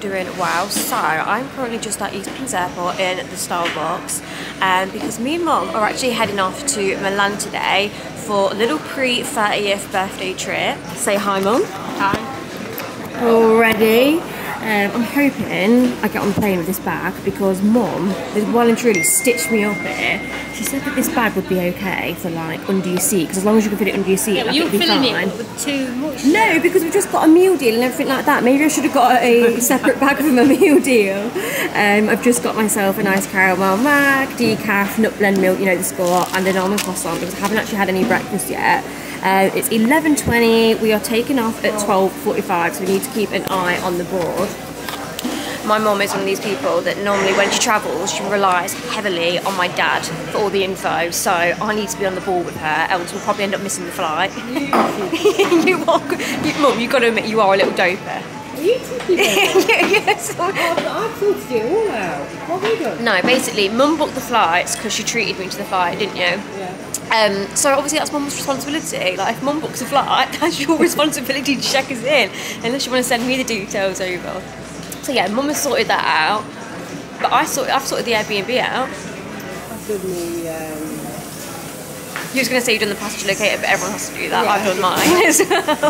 doing well. So, I'm currently just at Eastlands Airport in the Starbucks um, because me and mum are actually heading off to Milan today for a little pre-30th birthday trip. Say hi mum. Hi. Already. Um, I'm hoping I get on the plane with this bag because mum has well and truly stitched me up here. She said that this bag would be okay for like under your seat because as long as you can fit it under your seat, Yeah, you're it'll be filling fine. it with too much. No, because we've just got a meal deal and everything like that. Maybe I should have got a separate bag from a meal deal. Um, I've just got myself a nice caramel mac, decaf, nut blend milk, you know the score, and an almond croissant because I haven't actually had any breakfast yet. Uh, it's 11.20, we are taking off at 12.45, so we need to keep an eye on the board. My mum is one of these people that normally when she travels, she relies heavily on my dad for all the info. So I need to be on the ball with her, else we'll probably end up missing the flight. you are, you, mum, you've got to admit you are a little doper. Are you talking yes. I sorted it all out. What have you done? No, basically, mum booked the flights because she treated me to the flight, didn't you? Yeah. Um, so obviously that's mum's responsibility. Like if mum books a flight, that's your responsibility to check us in, unless you want to send me the details over. So yeah, mum has sorted that out, but I sort I've sorted the Airbnb out. I've done the, um, You was going to say you've done the passenger locator, but everyone has to do that. I've done mine as well.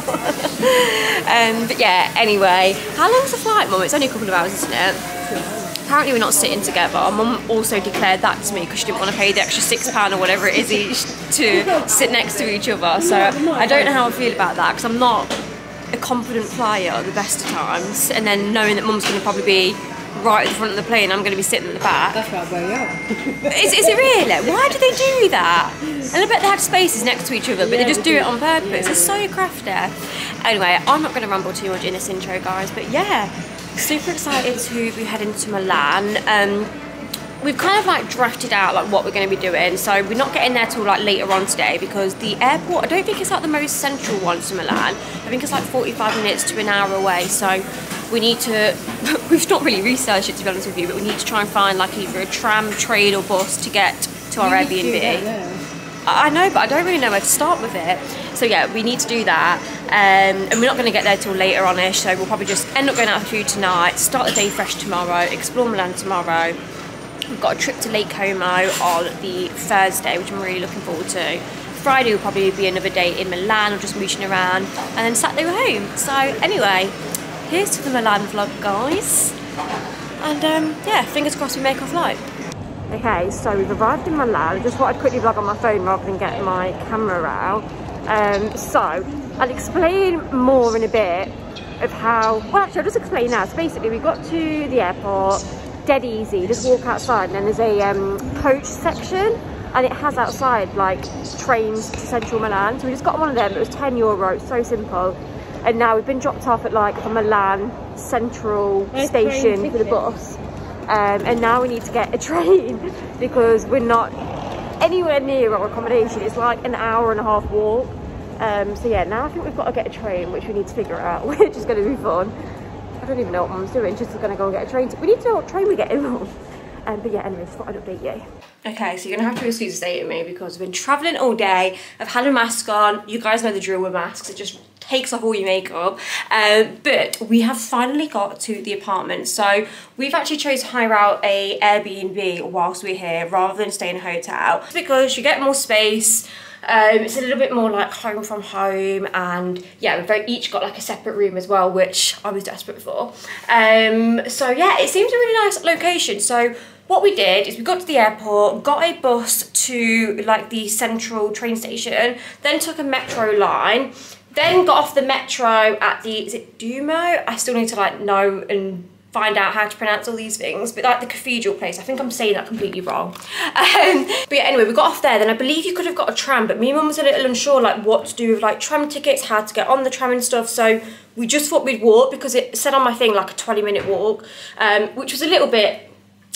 um, but yeah, anyway, how long's the flight, mum? It's only a couple of hours, isn't it? Apparently we're not sitting together. Mum also declared that to me because she didn't want to pay the extra six pound or whatever it is each to sit next to each other. So I don't know how I feel about that because I'm not a confident flyer at the best of times. And then knowing that mum's going to probably be right at the front of the plane, I'm going to be sitting at the back. that's right where are. Is, is it really? Why do they do that? And I bet they have spaces next to each other, but they Yeah, just they do do. it on purpose. It's so crafty. Anyway, I'm not going to ramble too much in this intro, guys, but yeah, super excited to be heading to Milan. Um, we've kind of like drafted out like what we're going to be doing so we're not getting there till like later on today because the airport i don't think it's like the most central one to milan i think it's like 45 minutes to an hour away so we need to we've not really researched it to be honest with you but we need to try and find like either a tram train or bus to get to our You need to do that airbnb. I I know, but I don't really know where to start with it. So yeah, we need to do that, um, and we're not going to get there till later on-ish. So we'll probably just end up going out for food tonight, start the day fresh tomorrow, explore Milan tomorrow. We've got a trip to Lake Como on the Thursday, which I'm really looking forward to. Friday will probably be another day in Milan, or just mooching around, and then Saturday we're home. So anyway, here's to the Milan vlog, guys. And um, yeah, fingers crossed we make our flight. Okay, so we've arrived in Milan. I just thought I'd quickly vlog on my phone rather than get my camera out. Um, so, I'll explain more in a bit of how, well actually I'll just explain now. So basically we got to the airport, dead easy, just walk outside and then there's a um, coach section and it has outside like trains to central Milan. So we just got one of them, it was 10 euro, so simple. And now we've been dropped off at like the Milan central There's station for the bus um, and now we need to get a train because we're not anywhere near our accommodation. It's like an hour and a half walk. Um, so yeah, now I think we've got to get a train, which we need to figure out, which is going to be fun. I don't even know what mum's doing. She's just going to go and get a train. We need to know what train we're getting on. Um, but yeah, anyway, thought I'd update you. Okay, so you're gonna have to excuse the state of me because I've been travelling all day. I've had a mask on. You guys know the drill with masks. It just takes off all your makeup. Um, but we have finally got to the apartment. So we've actually chose to hire out a Airbnb whilst we're here rather than stay in a hotel. Because you get more space. Um, it's a little bit more like home from home and yeah we've each got like a separate room as well which I was desperate for. Um, so yeah it seems a really nice location. So what we did is we got to the airport got a bus to like the central train station then took a metro line then got off the metro at the is it Dumo I still need to like know and find out how to pronounce all these things, but like the cathedral place, I think I'm saying that completely wrong. Um, but yeah, anyway, we got off there, then I believe you could have got a tram, but me and mum was a little unsure like what to do with like tram tickets, how to get on the tram and stuff, so we just thought we'd walk because it said on my thing like a 20 minute walk, um, which was a little bit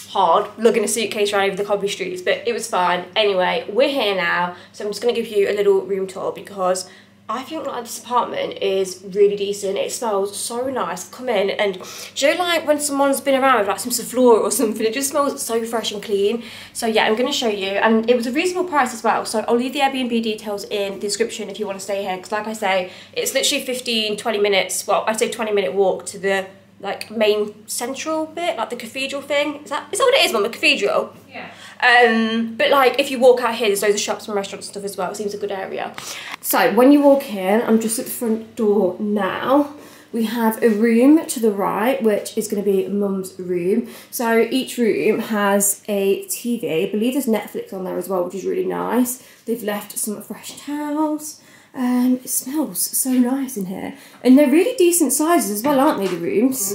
hard lugging a suitcase around over the cobby streets, but it was fine. Anyway, we're here now, so I'm just gonna give you a little room tour because I think like this apartment is really decent. It smells so nice. Come in and do you know like when someone's been around with like some Sephora or something, it just smells so fresh and clean. So yeah, I'm gonna show you, and it was a reasonable price as well. So I'll leave the Airbnb details in the description if you want to stay here. Because like I say, it's literally 15, 20 minutes. Well, I say 20 minute walk to the like main central bit, like the cathedral thing. Is that is that what it is, Mum? The cathedral. Yeah. Um, but like if you walk out here, there's loads of shops and restaurants and stuff as well. It seems a good area. So when you walk in, I'm just at the front door now. We have a room to the right, which is going to be mum's room. So each room has a TV. I believe there's Netflix on there as well, which is really nice. They've left some fresh towels. Um, it smells so nice in here. And they're really decent sizes as well, aren't they, the rooms?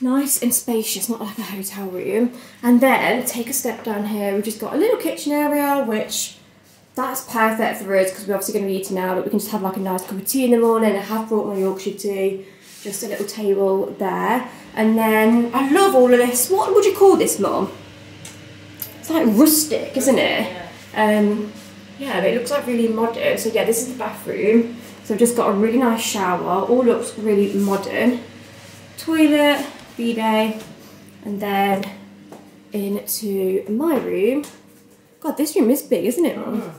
Nice and spacious, not like a hotel room. And then take a step down here, we've just got a little kitchen area, which that's perfect for us because we're obviously going to be eating out, but we can just have like a nice cup of tea in the morning. I have brought my Yorkshire tea, just a little table there. And then I love all of this. What would you call this, Mum? It's like rustic, isn't it? Um, yeah, but it looks like really modern. So yeah, this is the bathroom. So I've just got a really nice shower. All looks really modern. Toilet, bidet, and then into my room. God, this room is big, isn't it, Mum? Mm.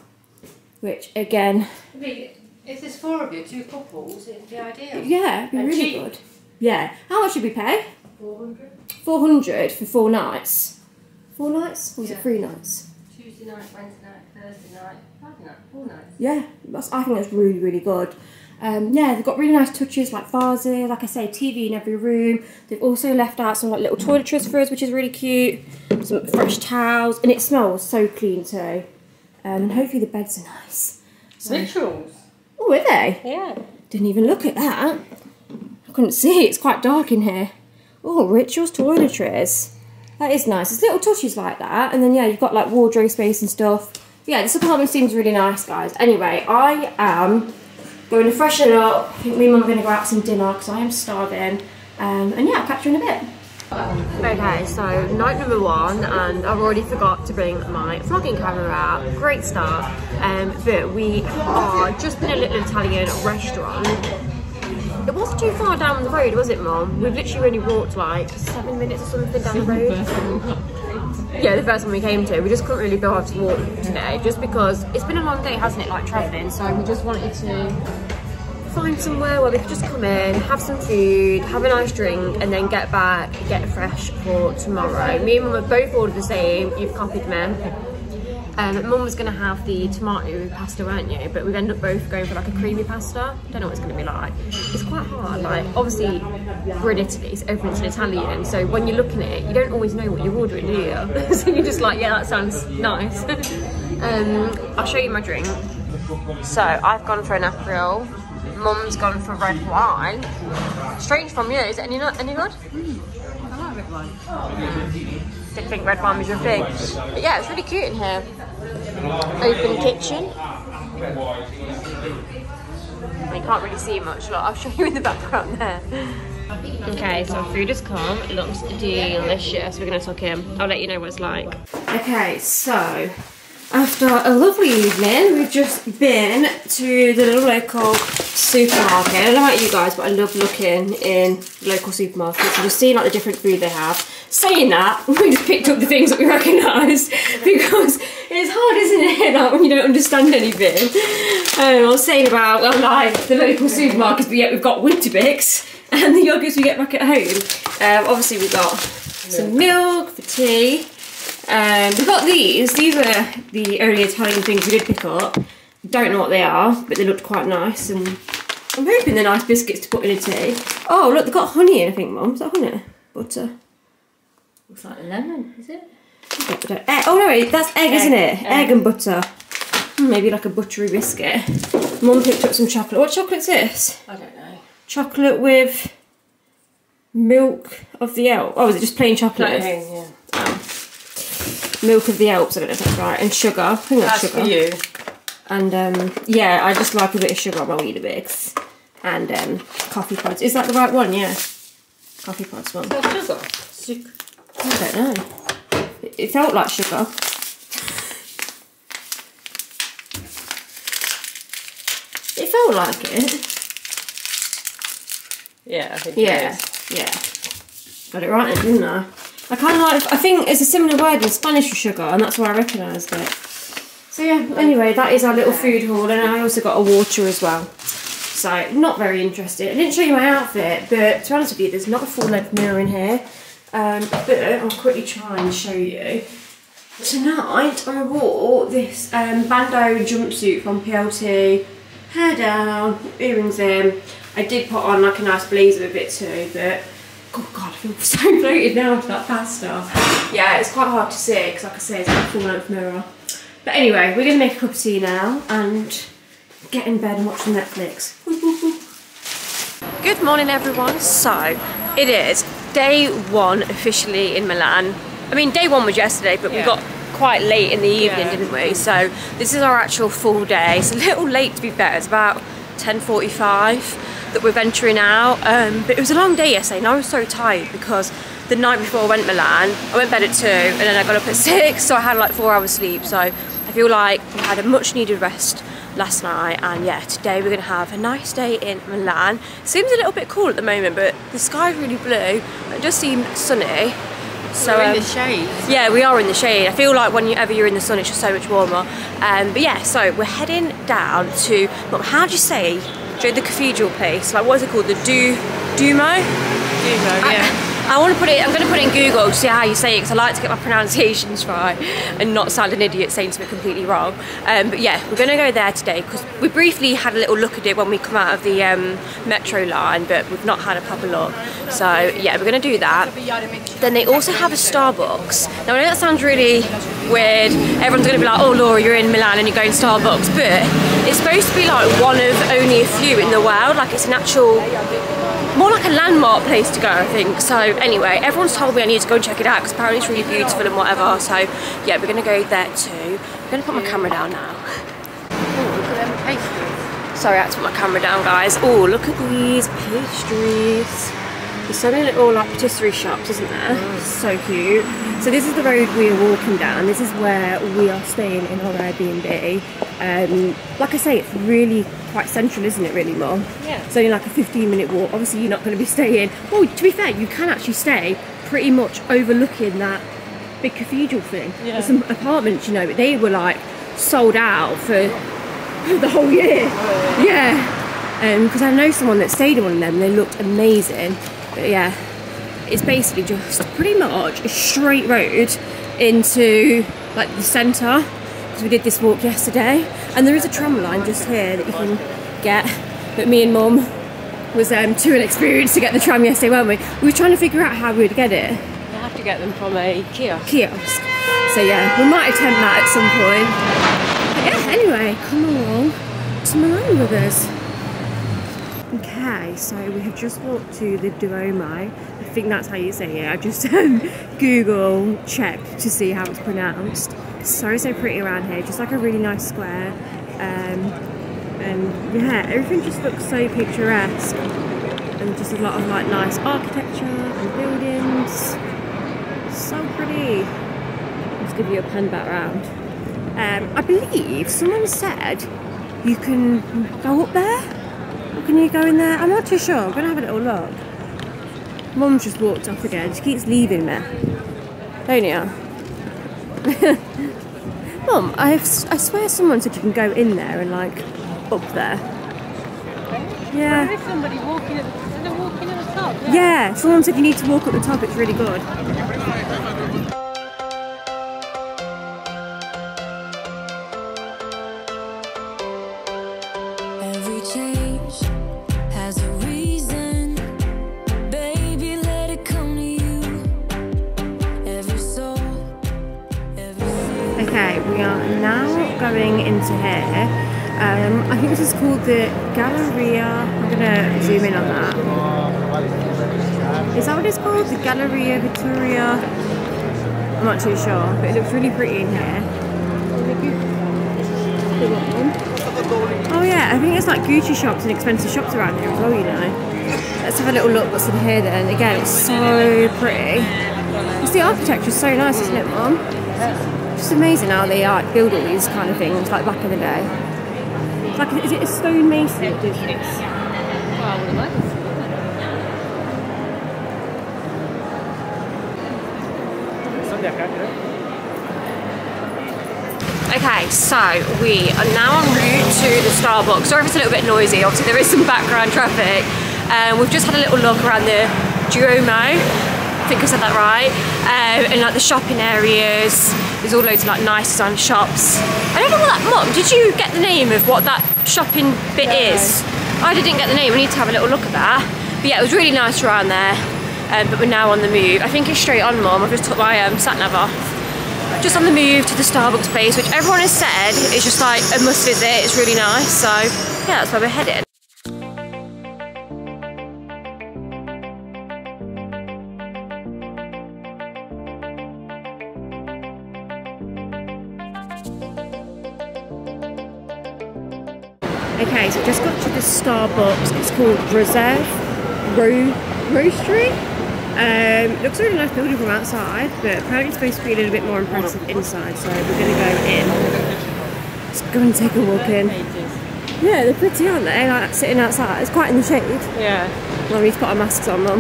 Which again, I mean, if there's four of you, two couples, it'd be ideal. yeah, it'd be And really cheap. good. Yeah. How much should we pay? 400. 400 for four nights. Four nights? Or was it three nights? Tuesday night, Wednesday night, Thursday night, Friday night, four nights. Yeah, that's, I think that's really, really good. Um, yeah, they've got really nice touches like vases, like I say, TV in every room. They've also left out some like little toiletries for us, which is really cute. Some fresh towels, and it smells so clean too. Um, and hopefully the beds are nice. So, Rituals. oh, are they? Yeah. Didn't even look at that. I couldn't see. It's quite dark in here. Oh, rituals toiletries. That is nice. There's little touches like that, and then yeah, you've got like wardrobe space and stuff. Yeah, this apartment seems really nice, guys. Anyway, I am going to freshen up. I think me and mum are going to go out for some dinner because I am starving. Um, and yeah, I'll catch you in a bit. Okay, so night number one, and I've already forgot to bring my vlogging camera out. Great start. Um, but we are just in a little Italian restaurant. It wasn't too far down the road, was it, Mum? We've literally only walked like seven minutes or something down the road. Yeah, the first one we came to. We just couldn't really go out to walk today, just because it's been a long day, hasn't it, like travelling. So we just wanted to find somewhere where we could just come in, have some food, have a nice drink, and then get back, get fresh for tomorrow. Me and Mum have both ordered the same. You've copied me. Um, Mum was going to have the tomato pasta, weren't you? But we've ended up both going for like a creamy pasta. Don't know what it's going to be like. It's quite hard. Like, obviously, we're in Italy, so everything's in Italian. So when you're looking at it, you don't always know what you're ordering, do you? so you're just like, yeah, that sounds nice. um, I'll show you my drink. So I've gone for an Aperol. Mum's gone for red wine. Strange from you. Is it any not any good? I like red wine. Didn't think red wine was your thing. But yeah, it's really cute in here. Open kitchen. I can't really see much. Look, I'll show you in the background there. Okay, so food has come. It looks delicious. We're gonna tuck in. I'll let you know what it's like. Okay, so after a lovely evening, we've just been to the little local supermarket. I don't know about you guys, but I love looking in local supermarkets and just seeing like the different food they have. Saying that, we just picked up the things that we recognised because it's hard, isn't it, like when you don't understand anything. Um, I was saying about, well, like the local supermarkets, but yet we've got Weetabix and the yogurts we get back at home. Um, obviously, we've got some milk for tea. Um, we got these. These are the only Italian things we did pick up. Don't know what they are, but they looked quite nice. And I'm hoping they're nice biscuits to put in a tea. Oh, look, they've got honey in, I think, Mum. Is that honey? Butter. Looks like lemon, is it? Egg. Oh, no, wait, that's egg, isn't it? Egg. Egg and butter. Hmm, Maybe like a buttery biscuit. Mum picked up some chocolate. What chocolate's this? I don't know. Chocolate with milk of the Alps. Oh, is it just plain chocolate? Plain, yeah. Milk of the Alps, I don't know if that's right. And sugar. I think that's, That's sugar. for you. And um, yeah, I just like a bit of sugar on my Weetabix. And um, coffee pods. Is that the right one? Yeah. Coffee pods one. That's sugar. I don't know. It felt like sugar. It felt like it. Yeah, I think Yeah, yeah. Got it right then, didn't I? I kind of like, I think it's a similar word in Spanish for sugar, and that's why I recognised it. So yeah, anyway, that is our little food haul, and I also got a water as well. So, not very interesting. I didn't show you my outfit, but to be honest with you, there's not a full length mirror in here. Um, but I'll quickly try and show you. Tonight, I wore this um, Bandeau jumpsuit from PLT. Hair down, earrings in. I did put on like a nice blazer with it too, but oh god, I feel so bloated now after that pasta. Yeah, it's quite hard to see because, like I say, it's not a full length mirror. But anyway, we're gonna make a cup of tea now and get in bed and watch some Netflix. Good morning, everyone. So it is day one officially in Milan. I mean, day one was yesterday, but we got quite late in the evening, Yeah. didn't we? So this is our actual full day. It's a little late to be fair. It's about 10:45 that we're venturing out. Um, but it was a long day yesterday, and I was so tired because the night before I went Milan, I went to bed at two, and then I got up at six, so I had like four hours sleep. So feel like we had a much needed rest last night and yeah today we're gonna have a nice day in Milan seems a little bit cool at the moment but the sky's really blue it does seem sunny so We're in um, the shade. yeah, we are in the shade. I feel like whenever you're in the sun, it's just so much warmer. Um, but yeah, so we're heading down to, well, how do you say, the cathedral place? Like, what is it called? The Du, Dumo? yeah. I want to put it, I'm going to put it in Google to see how you say it because I like to get my pronunciations right and not sound an idiot saying something completely wrong. Um, but yeah, we're going to go there today because we briefly had a little look at it when we come out of the um, metro line, but we've not had a proper look. So yeah, we're going to do that. Then they also have a Starbucks. Now I know that sounds really weird. Everyone's going to be like, oh Laura, you're in Milan and you're going to Starbucks, but it's supposed to be like one of only a few in the world. Like it's an actual more like a landmark place to go, I think. So anyway, everyone's told me I need to go and check it out because apparently it's really beautiful and whatever. So yeah, we're gonna go there too. I'm gonna put my camera down now. Oh, look at them pastries. Sorry, I had to put my camera down, guys. Oh, look at these pastries. There's so many little like patisserie shops, isn't there? So cute. So this is the road we are walking down. This is where we are staying in our Airbnb. Um, like I say, it's really quite central, isn't it? Really, Mum? Yeah. It's only like a 15 minute walk. Obviously, you're not going to be staying. Well, to be fair, you can actually stay pretty much overlooking that big cathedral thing. Yeah. There's some apartments, you know, but they were like sold out for the whole year. Yeah. Because I know someone that stayed in one of them they looked amazing. But yeah, it's basically just pretty much a straight road into like the centre. Because we did this walk yesterday. And there is a tram line just here that you can get. But me and mum was um, too inexperienced to get the tram yesterday, weren't we? We were trying to figure out how we would get it You have to get them from a kiosk. kiosk. So yeah, we might attempt that at some point. But yeah, anyway, come along to Milan with us. Okay, so we have just walked to the Duomo. I think that's how you say it. I just um, Google checked to see how it's pronounced. So so pretty around here, just like a really nice square. Um, and yeah, everything just looks so picturesque. And just a lot of like nice architecture and buildings. So pretty. Let's give you a pan back round. Um, I believe someone said you can go up there. Can you go in there? I'm not too sure. I'm gonna have a little look. Mum's just walked off again. She keeps leaving me. Don't you? Mum, I, I swear someone said you can go in there and like up there. Yeah. There is somebody walking at the, walking at the top. Yeah, someone said you need to walk up the top, it's really good. I think this is called the Galleria. I'm gonna zoom in on that. Is that what it's called? The Galleria Vittoria? I'm not too sure, but it looks really pretty in here. Oh yeah, I think it's like Gucci shops and expensive shops around here as well, you know. Let's have a little look what's in here then. Again, it's so pretty. It's the architecture is so nice, isn't it, Mum? Just amazing how they like build all these kind of things, like back in the day. It's Like, is it a stonemason that does this? Well, the weather's Okay, so we are now en route to the Starbucks. Sorry if it's a little bit noisy, obviously there is some background traffic. Um, we've just had a little look around the Duomo, I think I said that right, um, and like the shopping areas. There's all loads of like nice design shops. I don't know what that, Mum, did you get the name of what that shopping bit is? I didn't get the name, we need to have a little look at that. But yeah, it was really nice around there, um, but we're now on the move. I think it's straight on, Mum, I've just took my um, sat nav off just on the move to the Starbucks place, which everyone has said is just like a must visit. It's really nice. So yeah, that's where we're headed. Okay, so just got to this Starbucks. It's called Reserve Ro- Roastery. Um, looks a really nice building from outside, but apparently it's supposed to be a little bit more impressive inside, so we're going to go in. Let's go and take a walk in. Yeah, they're pretty, aren't they? Like sitting outside. It's quite in the shade. Yeah. Well, we need to put our masks on them.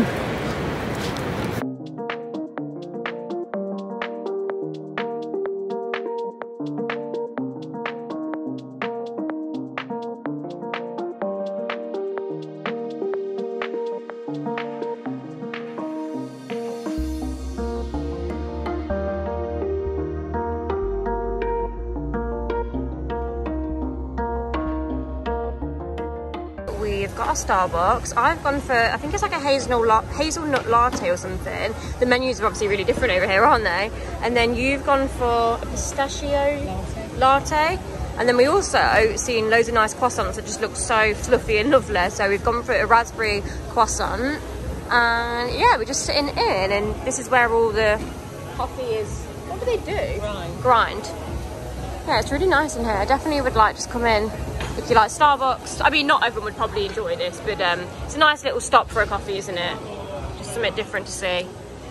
Starbucks. I've gone for, I think it's like a hazelnut, hazelnut latte or something. The menus are obviously really different over here, aren't they? And then you've gone for a pistachio latte. And then we also seen loads of nice croissants that just look so fluffy and lovely. So we've gone for a raspberry croissant. And yeah, we're just sitting in and this is where all the coffee is, what do they do? Grind. Grind. Yeah, it's really nice in here. I definitely would like just come in if you like Starbucks. I mean, not everyone would probably enjoy this, but um, it's a nice little stop for a coffee, isn't it? Just something different to see.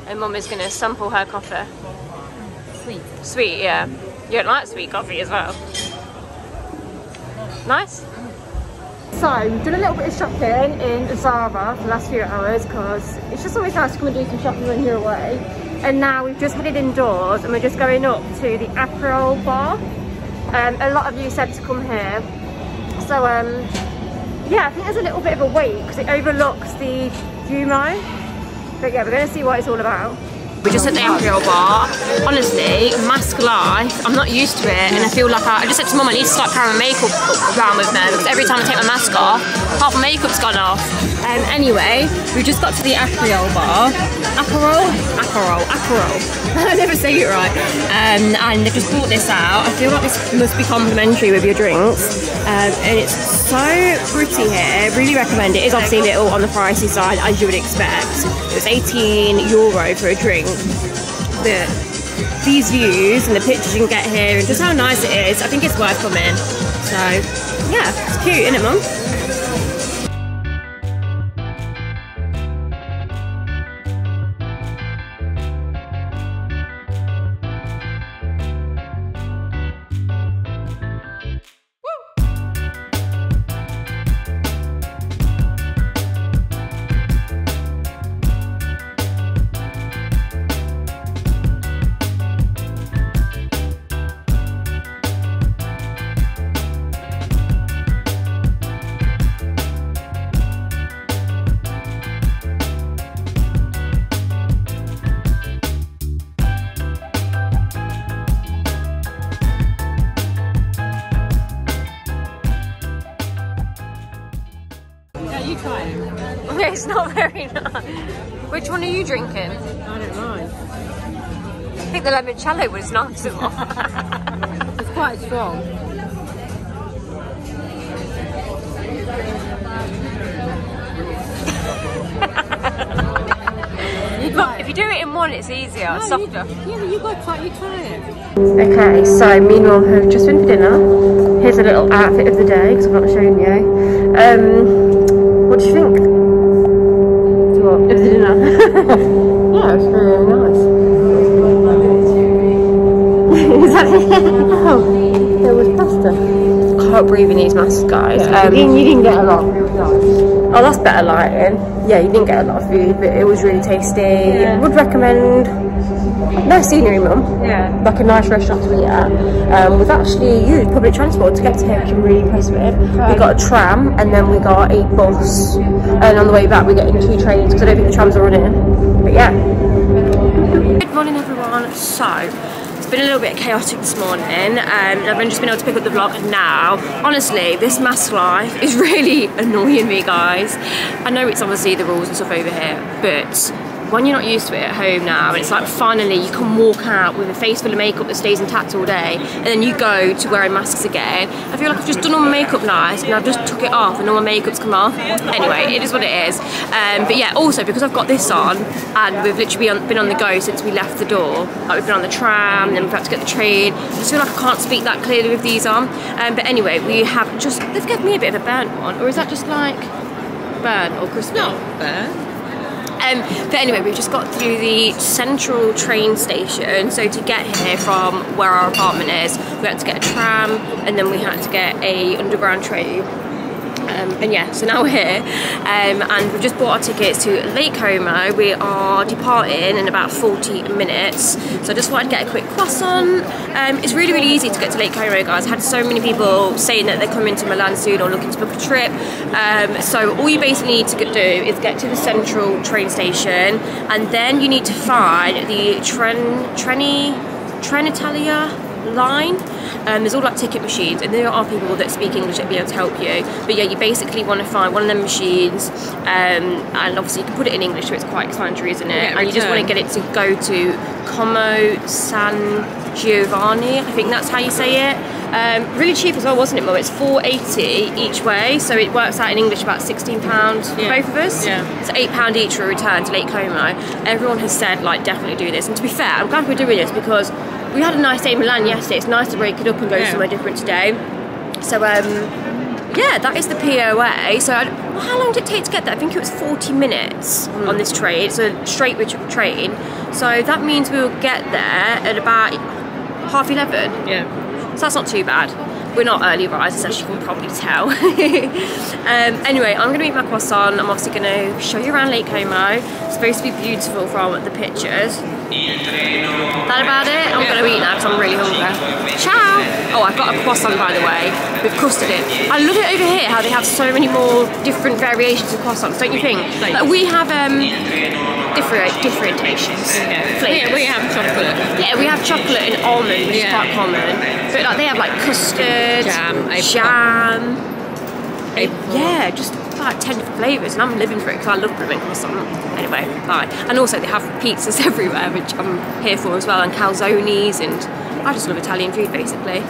And Mum is going to sample her coffee. Sweet. Sweet, yeah. You don't like sweet coffee as well. Nice. So, we've done a little bit of shopping in Zara for the last few hours because it's just always nice to come and do some shopping when you're away. And now we've just headed indoors and we're just going up to the Aperol bar. Um, a lot of you said to come here. So, um, yeah, I think there's a little bit of a wait because it overlooks the Duomo. But yeah, we're going to see what it's all about. We're just at the Aperol bar. Honestly, mask life, I'm not used to it and I feel like I, I just said to mum I need to start carrying makeup around with me because every time I take my mask off, half my makeup's gone off. Um, anyway, we just got to the Aperol bar. Aperol? Aperol, Aperol. I never say it right. Um, and they've just brought this out. I feel like this must be complimentary with your drinks. Um, and it's so pretty here. Really recommend it. It's obviously a little on the pricey side as you would expect. It was 18 euro for a drink. But these views and the pictures you can get here and just how nice it is, I think it's worth coming. So yeah, it's cute, isn't it, Mum? I think the limoncello was nice as well. It's quite strong. you try if you do it in one, it's easier, No, you- softer. yeah, but you got to try, you try it. Okay, so me and Mum have just been for dinner. Here's a little outfit of the day because I've not shown you. Um, what do you think? What? Of the dinner? yeah, it's really nice. Oh, there was pasta. Can't breathe in these masks, guys. Um, you, didn't, you didn't get a lot. Oh, that's better lighting. Yeah, you didn't get a lot of food, but it was really tasty. Would recommend. Nice scenery, mum. Yeah. Like a nice restaurant to eat at. Um, we've actually used public transport to get to here, which I'm really impressed with. We got a tram and then we got a bus. And on the way back, we're getting two trains because I don't think the trams are running. But yeah. Good morning, everyone. So, it's been a little bit chaotic this morning. Um, and I've only just been able to pick up the vlog now. Honestly, this mask life is really annoying me, guys. I know it's obviously the rules and stuff over here, but when you're not used to it at home now, and it's like finally you can walk out with a face full of makeup that stays intact all day, and then you go to wearing masks again. I feel like I've just done all my makeup nice, and I've just took it off, and all my makeup's come off. Anyway, it is what it is. Um, but yeah, also because I've got this on, and we've literally been on, been on the go since we left the door. Like we've been on the tram, then we've had to get the train. I just feel like I can't speak that clearly with these on. Um, but anyway, we have just they've given me a bit of a burnt one, or is that just like burnt or crispy? Not bad. Um, but anyway, we've just got through the central train station. So to get here from where our apartment is, we had to get a tram and then we had to get a underground train. Um, and yeah, so now we're here um, and we've just bought our tickets to Lake Como. We are departing in about 40 minutes. So I just wanted to get a quick croissant. Um, it's really, really easy to get to Lake Como, guys. I had so many people saying that they're coming to Milan soon or looking to book a trip. Um, so all you basically need to do is get to the central train station and then you need to find the Tren, Treni, Trenitalia line. Um, there's all like ticket machines, and there are people that speak English that be able to help you. But yeah, you basically want to find one of them machines, um, and obviously you can put it in English, so it's quite explanatory, isn't it? Yeah, and you just want to get it to go to Como San Giovanni. I think that's how you say it. Um, really cheap as well, wasn't it, Mo? It's 4.80 each way, so it works out in English about 16 pounds for Yeah. both of us. Yeah. It's eight pound each for a return to Lake Como. Everyone has said like definitely do this, and to be fair, I'm glad we're doing this because we had a nice day in Milan yesterday. It's nice to break it up and go Yeah. somewhere different today. So um, yeah, that is the POA. So I, well, how long did it take to get there? I think it was 40 minutes on this train. It's a straight train. So that means we'll get there at about half 11. Yeah. So that's not too bad. We're not early risers, as you can probably tell. um, anyway, I'm going to eat my croissant. I'm obviously going to show you around Lake Como. It's supposed to be beautiful from the pictures. That about it? I'm going to eat now because I'm really hungry. Ciao! Oh, I've got a croissant by the way, with custard in. It. I love it over here how they have so many more different variations of croissants, don't you think? Like we have um, different differentiations. Yeah, we have chocolate. Yeah, we have chocolate and almond, which is quite common. But like they have like custard, Jam, apricot. jam. Apricot. Yeah, just like ten different flavours, and I'm living for it because I love Brooklyn croissant. Anyway, bye. And also they have pizzas everywhere, which I'm here for as well, and calzones, and I just love Italian food basically.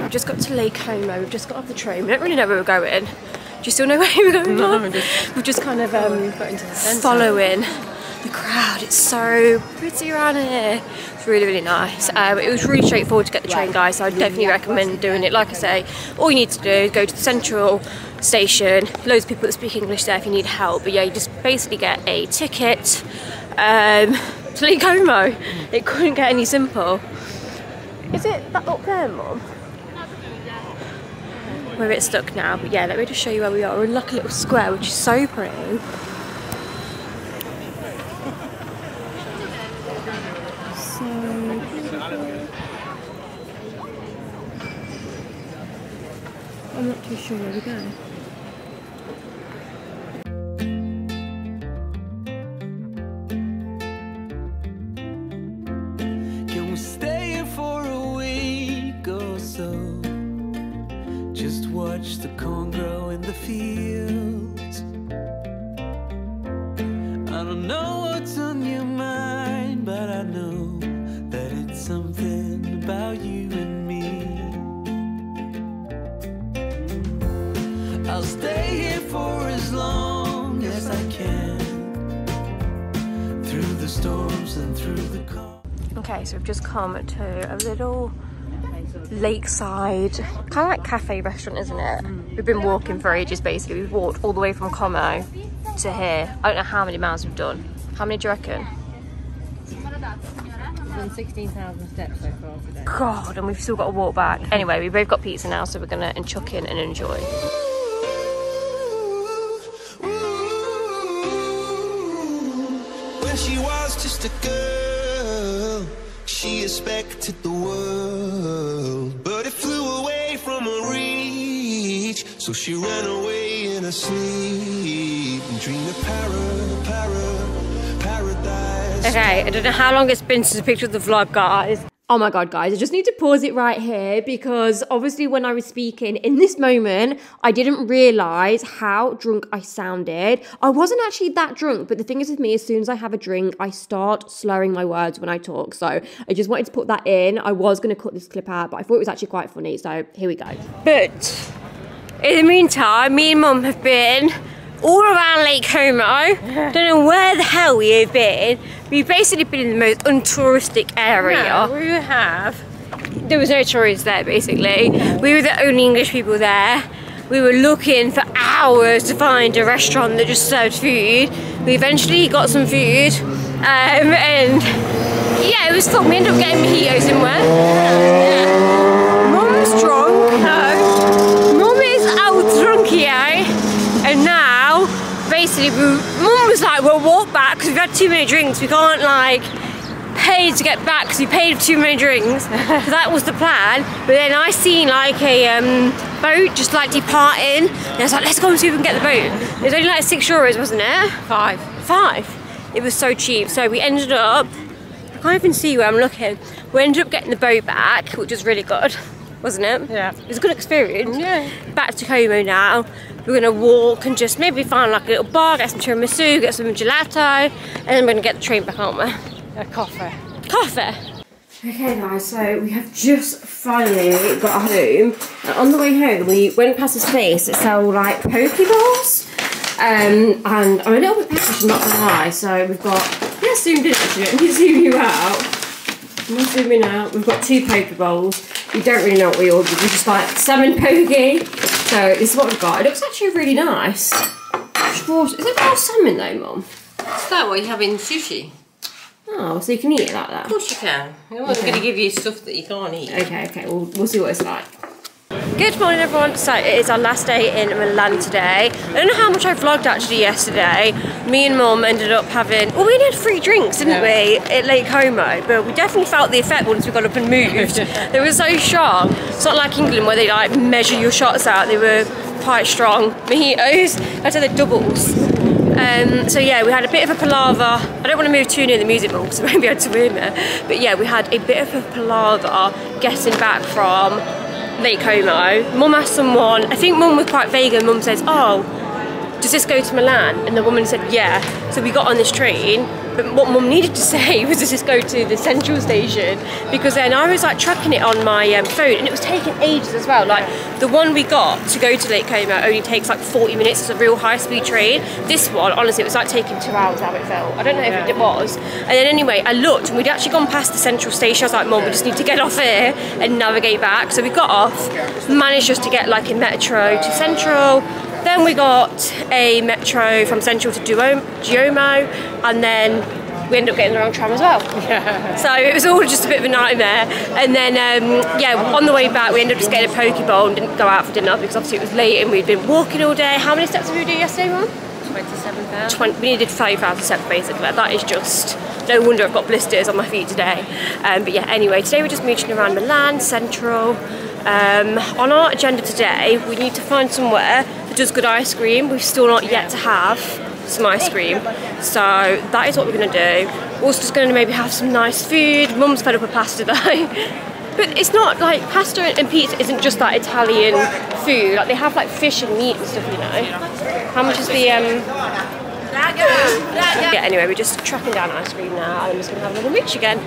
We've just got to Lake Como. We've just got off the train. We don't really know where we're going. Do you still know where we're going? No, we're just- kind of um, got into the centre. following the crowd. It's so pretty around here. It's really, really nice. Um, it was really straightforward to get the train, guys, so I definitely recommend doing it. Like I say, all you need to do is go to the central station. Loads of people that speak English there if you need help. But yeah, you just basically get a ticket um, to Lake Como. It couldn't get any simple. Is it that up there, Mum? We're a bit stuck now, but yeah, let me just show you where we are. We're in like a little square, which is so pretty. I'm not too sure where we're going. Come to a little lakeside, kind of like cafe restaurant, isn't it? We've been walking for ages basically. We've walked all the way from Como to here. I don't know how many miles we've done. How many do you reckon? done 16,000 steps so far today. God, and we've still got to walk back. Anyway, we've both got pizza now, so we're gonna and chuck in and enjoy. When she was just a girl, she expected the world. But it flew away from her reach, so she ran away in her sleep and dreamed of para, para, paradise. Okay, I don't know how long it's been since I picked up the vlog, guys. Oh my god, guys, I just need to pause it right here because obviously, when I was speaking in this moment, I didn't realize how drunk I sounded. I wasn't actually that drunk, but the thing is with me, as soon as I have a drink, I start slurring my words when I talk. So I just wanted to put that in. I was going to cut this clip out, but I thought it was actually quite funny. So here we go. But in the meantime, me and mum have been all around Lake Como. Don't know where the hell we have been. We've basically been in the most untouristic area. Yeah, we have. There was no tourists there basically. We were the only English people there. We were looking for hours to find a restaurant that just served food. We eventually got some food. Um, and yeah, it was fun. We ended up getting mojitos and where? Mum's drunk. No. Mum is out drunk here. And now, basically, we, Mum was like, we'll walk back because we've had too many drinks. We can't like pay to get back because we paid for too many drinks. so that was the plan. But then I seen like a um, boat just like departing. And I was like, let's go and see if we can get the boat. It was only like six euros, wasn't it? Five. Five. It was so cheap. So we ended up, I can't even see where I'm looking. We ended up getting the boat back, which was really good, wasn't it? Yeah. It was a good experience. Yeah. Back to Como now. We're gonna walk and just maybe find like a little bar, get some tiramisu, get some gelato, and then we're gonna get the train back, aren't we? A coffee. Coffee. Okay guys, so we have just finally got home. And on the way home, we went past this place that sell like poke bowls. Um, and I'm a little bit peckish, I'm not gonna lie. So we've got, yeah, zoomed in actually, let me zoom you out. I'm gonna zoom in out. We've got two poke bowls. We don't really know what we ordered. We just like salmon poke. So this is what we've got. It looks actually really nice. Is it raw salmon though, Mum? Is that what you have in sushi? Oh, so you can eat it like that. Of course you can. I'm not Okay. going to give you stuff that you can't eat. Okay, okay, we'll, we'll see what it's like. Good morning, everyone. So it is our last day in Milan today. I don't know how much I vlogged actually yesterday. Me and Mum ended up having, well, we only had free drinks, didn't we, at Lake Como? But we definitely felt the effect once we got up and moved. they were so strong. It's not like England where they like measure your shots out. They were quite strong. Mojitos, I said they're doubles. Um, so yeah, we had a bit of a palaver. I don't want to move too near the music box, so I won't be able to win it. But yeah, we had a bit of a palaver getting back from Lake Como. Mum asked someone, I think Mum was quite vague and Mum says, oh, does this go to Milan? And the woman said, yeah. So we got on this train, but what Mum needed to say was, does this go to the central station? Because then I was like tracking it on my um, phone and it was taking ages as well. Like the one we got to go to Lake Como only takes like 40 minutes. It's a real high speed train. This one, honestly, it was like taking two hours how it felt. I don't know if it was. And then anyway, I looked and we'd actually gone past the central station. I was like, Mum, we just need to get off here and navigate back. So we got off, managed just to get like a metro to central. Then we got a metro from Central to Duomo, Duomo and then we ended up getting the wrong tram as well. So it was all just a bit of a nightmare. And then, um, yeah, on the way back, we ended up just getting a poke bowl and didn't go out for dinner because obviously it was late and we'd been walking all day. How many steps did we do yesterday, Mum? 27,000. 20, we needed 5,000 steps basically. That is just, no wonder I've got blisters on my feet today. Um, but yeah, anyway, today we're just mooching around Milan, Central. Um, on our agenda today, we need to find somewhere that does good ice cream. We've still not yet to have some ice cream. So that is what we're going to do. We're also just going to maybe have some nice food. Mum's fed up with pasta though. But it's not like pasta and pizza isn't just that Italian food. Like they have like fish and meat and stuff, you know. How much is the um yeah, anyway, we're just tracking down ice cream now and I'm just going to have another mooch again.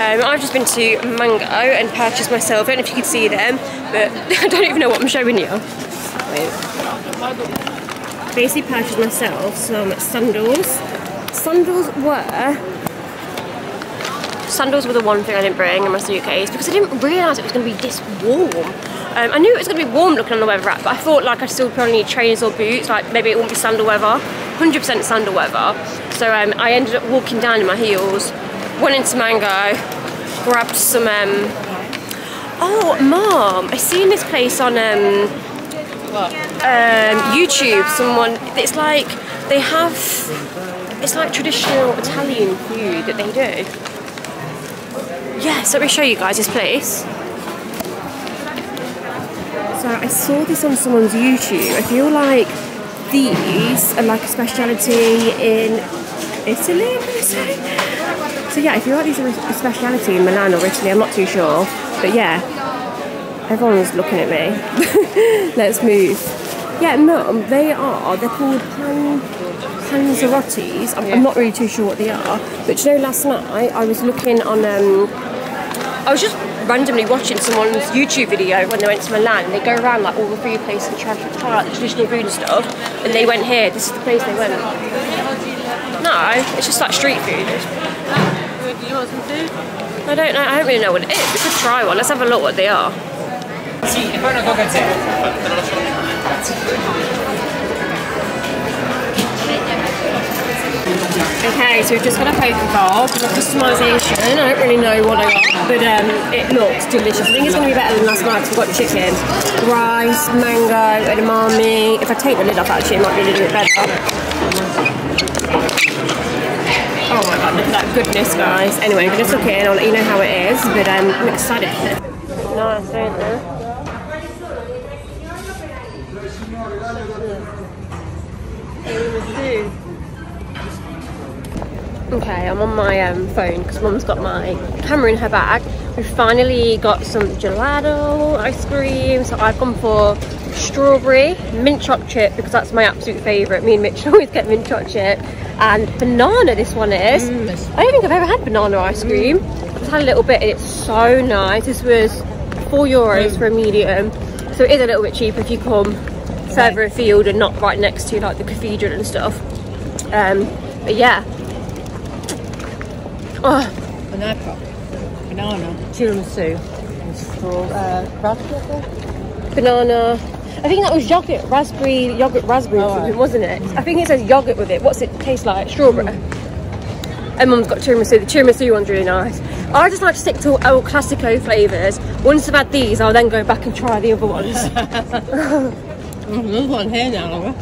Um, I've just been to Mango and purchased myself, I don't know if you can see them, but I don't even know what I'm showing you. Wait. Basically purchased myself some sandals. Sandals were... Sandals were the one thing I didn't bring in my suitcase because I didn't realise it was going to be this warm. Um, I knew it was going to be warm looking on the weather app, but I thought like I'd still probably need trainers or boots, like maybe it wouldn't be sandal weather. 100% sandal weather. So um, I ended up walking down in my heels, went into Mango, grabbed some. Um, oh, mom, I seen this place on um, um, YouTube. Someone, it's like they have. It's like traditional Italian food that they do. Yes, let me show you guys this place. So I saw this on someone's YouTube. I feel like these are like a speciality in Italy, I'm gonna say. So yeah, I feel like these are a speciality in Milan or Italy. I'm not too sure, but yeah, everyone's looking at me. Let's move. Yeah, no, they are. They're called pan panzerottis. I'm, I'm not really too sure what they are, but you know, last night I was looking on. Um, I was just randomly watching someone's YouTube video when they went to Milan and they go around like all the food places and try, try out the traditional food and stuff and they went here, this is the place they went. No, it's just like street food. Want? I don't know, I don't really know what it is. We could try one, let's have a look what they are. Okay, so we've just got a poke bowl, customisation, I don't really know what I got, but um, it looks delicious. I think it's going to be better than last night 'cause we've got chicken, rice, mango, edamame. If I take the lid off actually it might be a little bit better. At that goodness guys. Anyway, we're just looking, I'll let you know how it is, but um, I'm excited. Nice, don't they? Okay, I'm on my um, phone because mum's got my camera in her bag. We finally got some gelato ice cream. So I've gone for strawberry, mint choc chip because that's my absolute favourite. Me and Mitch always get mint choc chip. And banana, this one is. I don't think I've ever had banana ice cream. I've just had a little bit and it's so nice. This was four euros for a medium. So it is a little bit cheaper if you come further afield and not right next to like the cathedral and stuff. Um, but yeah, Oh, Banana. Banana. Tiramisu. And straw. Uh, banana. I think that was yogurt, raspberry, yogurt, raspberry, Oh, right. wasn't it? I think it says yogurt with it. What's it taste like? Strawberry. And mum's got tiramisu. The tiramisu one's really nice. I just like to stick to old classico flavours. Once I've had these, I'll then go back and try the other ones. Oh, there's one here now, Laura.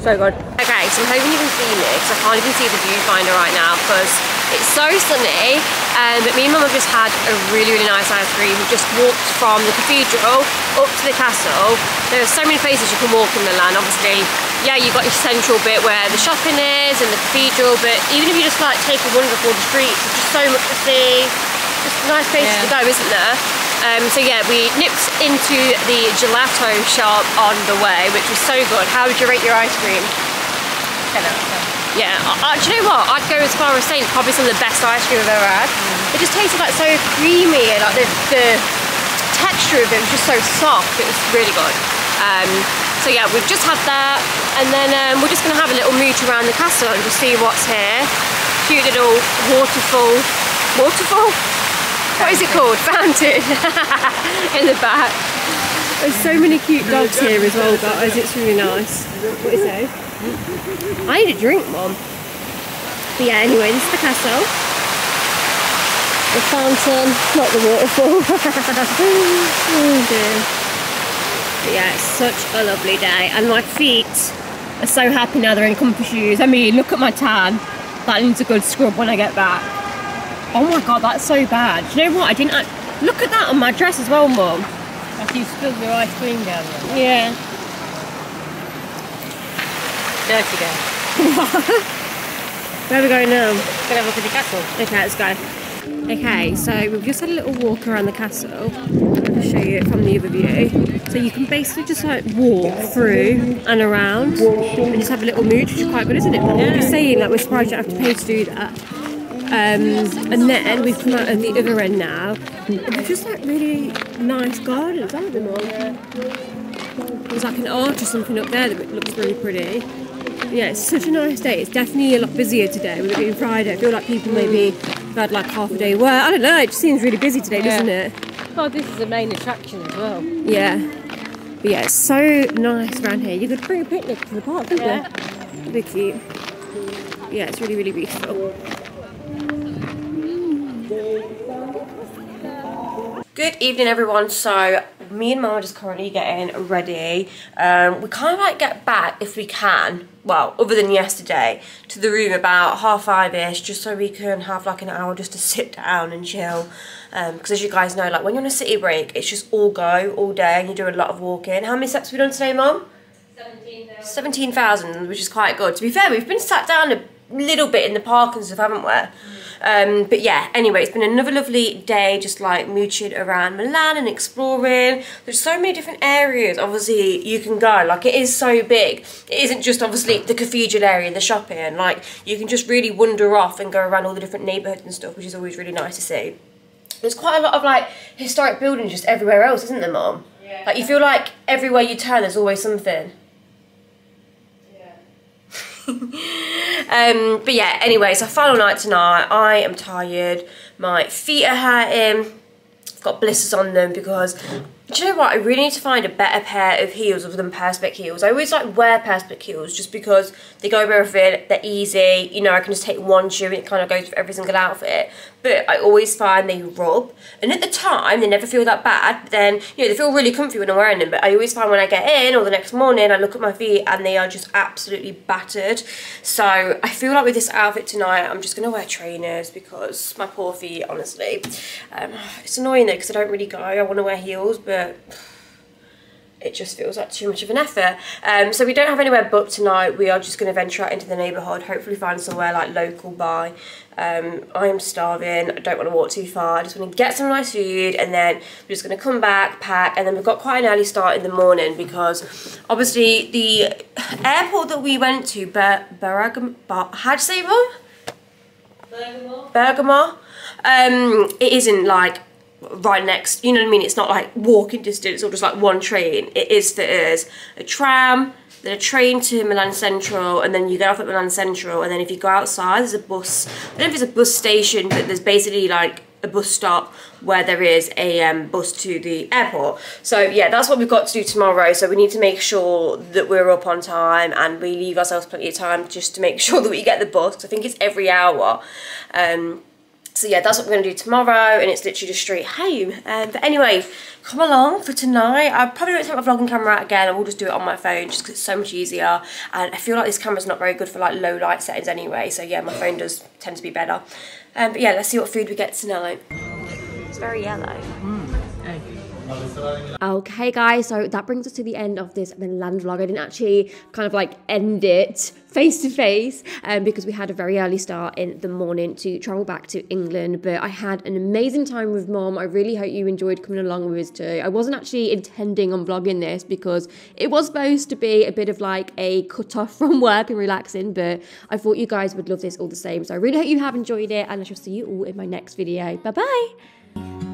So good. Okay, so I'm hoping you can see me because I can't even see the viewfinder right now because it's so sunny. Um, but me and mum have just had a really, really nice ice cream. We've just walked from the cathedral up to the castle. There are so many places you can walk in Milan. Obviously, yeah, you've got your central bit where the shopping is and the cathedral. But even if you just like take a wander through the streets, there's just so much to see. Just nice places to Yeah. go, isn't there? Um, so yeah, we nipped into the gelato shop on the way, which was so good. How would you rate your ice cream? Yeah, uh, do you know what? I'd go as far as saying it's probably some of the best ice cream I've ever had. It just tasted like so creamy and like the, the texture of it was just so soft. It was really good. Um, so yeah, we've just had that and then um, we're just going to have a little mooch around the castle and just see what's here. Cute little waterfall. Waterfall? What is it called? Fountain in the back. There's so many cute dogs here as well, guys. It's really nice. What is it? I need a drink, Mom. But yeah, anyway, this is the castle. The fountain, not the waterfall. oh dear. But yeah, it's such a lovely day. And my feet are so happy now they're in comfy shoes. I mean, look at my tan. That needs a good scrub when I get back. Oh my god, that's so bad. Do you know what? I didn't. act- Look at that on my dress as well, Mum. After you spilled your ice cream down there. Yeah. Dirty girl. Where are we going now? Gonna have a look at the castle. Okay, let's go. Okay, so we've just had a little walk around the castle. I'll show you it from the other view. So you can basically just like walk through and around and just have a little mood, which is quite good, isn't it? Yeah. Just saying that we're surprised you don't have to pay to do that. Um, and then we've come out at the other end now. And they're just like really nice gardens, aren't they? There's like an arch or something up there that looks really pretty. Yeah, it's such a nice day. It's definitely a lot busier today with it being Friday. I feel like people maybe have had like half a day work. I don't know, it just seems really busy today, doesn't it? Oh, this is the main attraction as well. Yeah. But yeah, it's so nice around here. You could bring a picnic to the park, couldn't Yeah. you? It'd cute. Yeah, it's really, really beautiful. Good evening, everyone. So, me and Mum are just currently getting ready. Um, we kind of like get back if we can, well, other than yesterday, to the room about half five ish, just so we can have like an hour just to sit down and chill. Because as you guys know, like when you're on a city break, it's just all go all day and you do a lot of walking. How many steps have we done today, Mum? 17,000, which is quite good. To be fair, we've been sat down a little bit in the park and stuff, haven't we? Um, but yeah, anyway, it's been another lovely day just like mooching around Milan and exploring. There's so many different areas, obviously, you can go. Like, it is so big. It isn't just, obviously, the cathedral area, and the shopping. Like, you can just really wander off and go around all the different neighbourhoods and stuff, which is always really nice to see. There's quite a lot of, like, historic buildings just everywhere else, isn't there, Mum? Yeah. Like, you feel like everywhere you turn, there's always something. um, but yeah, anyway, so final night tonight. I am tired. My feet are hurting. I've got blisters on them because do you know what? I really need to find a better pair of heels other than Perspex heels. I always like wear Perspex heels just because they go with everything, they're easy, you know, I can just take one shoe and it kind of goes with every single outfit. But I always find they rub. And at the time, they never feel that bad. But then, you know, they feel really comfy when I'm wearing them. But I always find when I get in or the next morning, I look at my feet and they are just absolutely battered. So I feel like with this outfit tonight, I'm just going to wear trainers because my poor feet, honestly. Um, it's annoying though because I don't really go. I want to wear heels, but it just feels like too much of an effort. Um, so we don't have anywhere booked tonight. We are just going to venture out into the neighbourhood, hopefully find somewhere like local by. Um, I am starving. I don't want to walk too far. I just want to get some nice food and then we're just going to come back, pack, and then we've got quite an early start in the morning because obviously the airport that we went to, Ber Bergamo, how'd you say it? Bergamo. Bergamo. Um, it isn't like right next, you know what I mean? It's not like walking distance or just like one train. It is there's a tram, then a train to Milan Central, and then you get off at Milan Central, and then if you go outside, there's a bus. I don't know if it's a bus station, but there's basically like a bus stop where there is a um, bus to the airport. So yeah, that's what we've got to do tomorrow. So we need to make sure that we're up on time and we leave ourselves plenty of time just to make sure that we get the bus. I think it's every hour. Um, so yeah, that's what we're going to do tomorrow, and it's literally just straight home. Um, but anyway, come along for tonight. I probably won't take my vlogging camera out again. I will just do it on my phone just because it's so much easier. And I feel like this camera's not very good for like low light settings anyway. So yeah, my phone does tend to be better. Um, but yeah, let's see what food we get tonight. It's very yellow. Okay guys, so that brings us to the end of this Milan vlog. I didn't actually kind of like end it face to face um, because we had a very early start in the morning to travel back to England. But I had an amazing time with mom. I really hope you enjoyed coming along with us too. I wasn't actually intending on vlogging this because it was supposed to be a bit of like a cut off from work and relaxing, but I thought you guys would love this all the same. So I really hope you have enjoyed it and I shall see you all in my next video. Bye bye.